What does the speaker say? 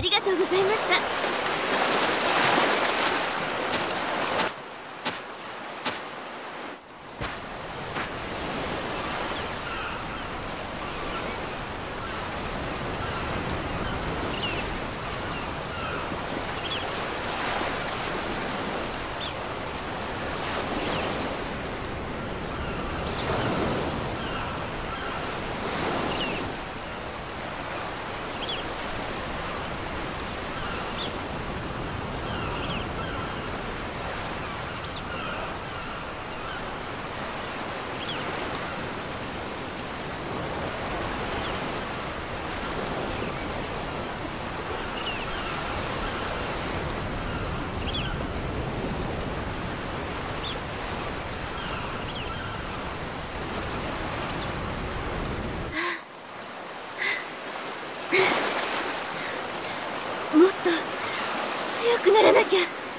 ありがとうございました。強くならなきゃ。